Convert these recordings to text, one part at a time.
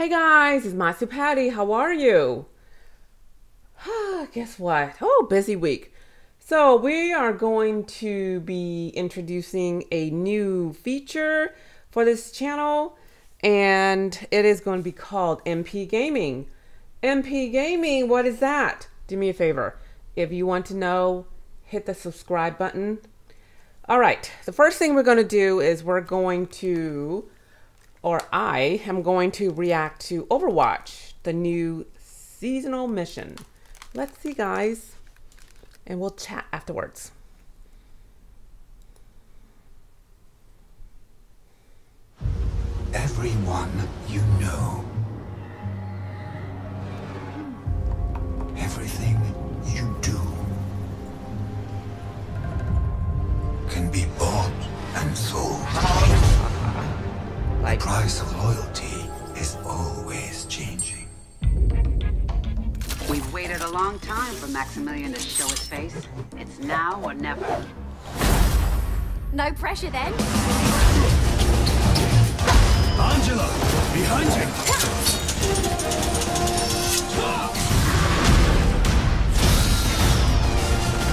Hey guys, it's Matsu Patty. How are you? Guess what? Oh, busy week. So, we are going to be introducing a new feature for this channel, and it is going to be called MP Gaming. MP Gaming, what is that? Do me a favor. If you want to know, hit the subscribe button. All right, the first thing we're going to do is we're going to, or I am going to react to Overwatch, the new seasonal mission. Let's see, guys and we'll chat afterwards. Everyone you know. Everything you do can be bought and sold. Like, the price of loyalty is always changing. We've waited a long time for Maximilian to show his face. It's now or never. No pressure then. Angela, behind you.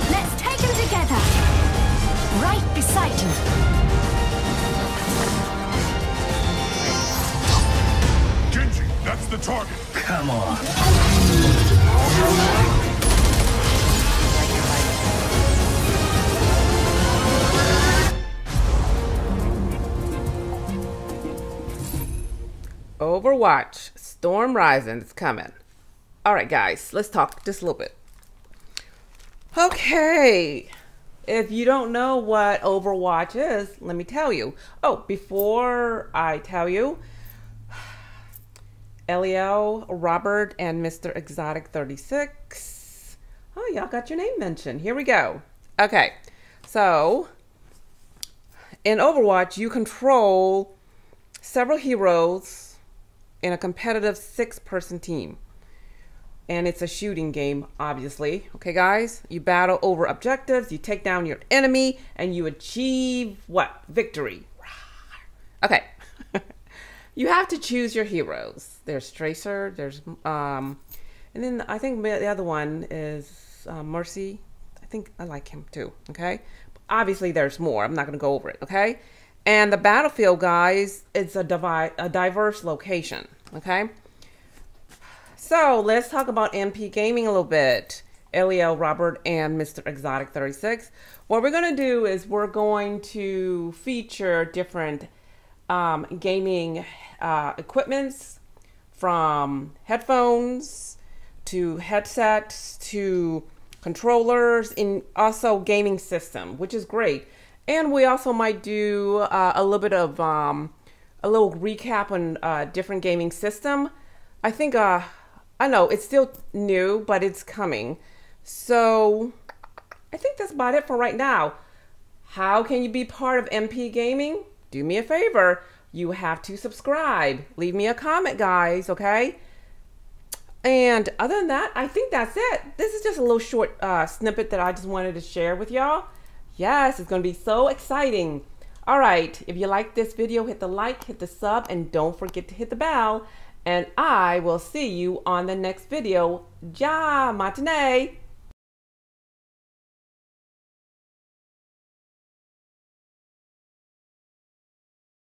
Let's take them together. Right beside you. That's the target. Come on. Overwatch, Storm Rising is coming. All right, guys, let's talk just a little bit. Okay, if you don't know what Overwatch is, let me tell you. Oh, before I tell you, Eliel, Robert, and Mr. Exotic 36. Oh, y'all got your name mentioned. Here we go. Okay, so in Overwatch, you control several heroes in a competitive six person team. And it's a shooting game, obviously. Okay, guys? You battle over objectives, you take down your enemy, and you achieve what? Victory. Okay. You have to choose your heroes. There's Tracer, there's, um, and then I think the other one is uh, Mercy. I think I like him too, okay? Obviously, there's more. I'm not going to go over it, okay? And the battlefield, guys, it's a, divi- a diverse location, okay? So let's talk about MP Gaming a little bit. Eliel, Robert, and Mr. Exotic 36. What we're going to do is we're going to feature different um, gaming uh, equipments from headphones to headsets to controllers and also gaming system, which is great. And we also might do uh, a little bit of um, a little recap on uh, different gaming system. I think uh, I know it's still new, but it's coming. So I think that's about it for right now. How can you be part of MP Gaming? Do me a favor. You have to subscribe. Leave me a comment, guys, okay? And other than that, I think that's it. This is just a little short uh, snippet that I just wanted to share with y'all. Yes, it's going to be so exciting. All right, if you like this video, hit the like, hit the sub, and don't forget to hit the bell. And I will see you on the next video. Ja, matinee!